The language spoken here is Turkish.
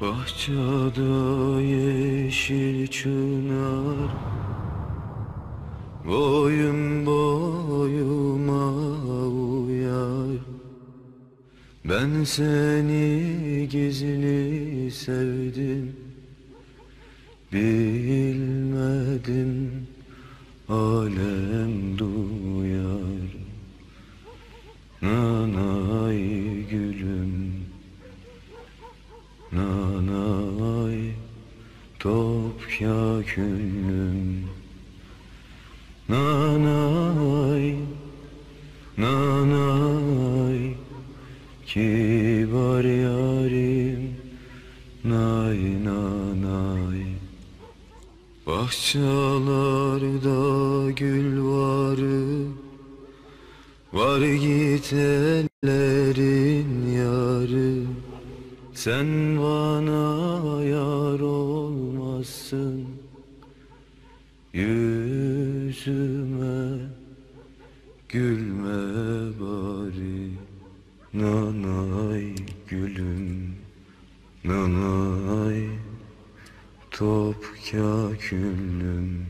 Bahçede yeşil çınar. Boyun boyuma uyar. Ben seni gizli sevdim. Bilmedim alem duyar. Nanay gülüm Nanay topya küllüm Nanay Nanay Kibar yarim. Nay nanay. Bahçelerde gül varı Var gitenlerin yarı Sen bana yar olmazsın. Yüzüme gülme bari. Nanay gülüm Nanay. Topka küllüm